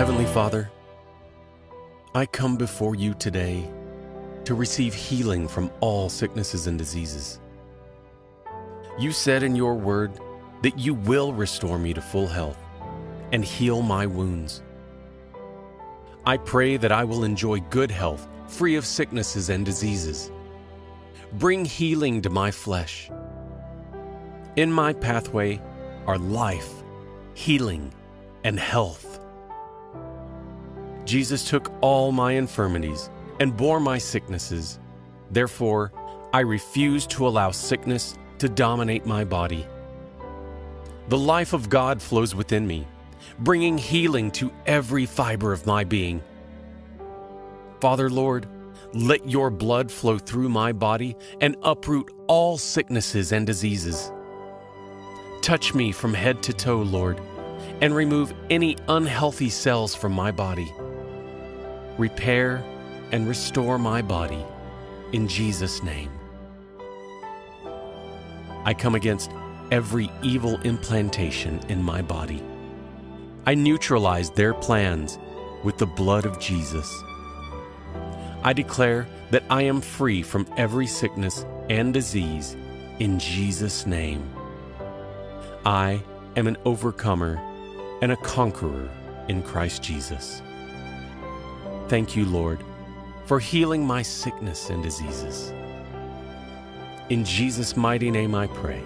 Heavenly Father, I come before you today to receive healing from all sicknesses and diseases. You said in your word that you will restore me to full health and heal my wounds. I pray that I will enjoy good health, free of sicknesses and diseases. Bring healing to my flesh. In my pathway are life, healing, and health. Jesus took all my infirmities and bore my sicknesses. Therefore, I refuse to allow sickness to dominate my body. The life of God flows within me, bringing healing to every fiber of my being. Father, Lord, let your blood flow through my body and uproot all sicknesses and diseases. Touch me from head to toe, Lord, and remove any unhealthy cells from my body. Repair and restore my body in Jesus' name. I come against every evil implantation in my body. I neutralize their plans with the blood of Jesus. I declare that I am free from every sickness and disease in Jesus' name. I am an overcomer and a conqueror in Christ Jesus. Thank you, Lord, for healing my sickness and diseases. In Jesus' mighty name I pray.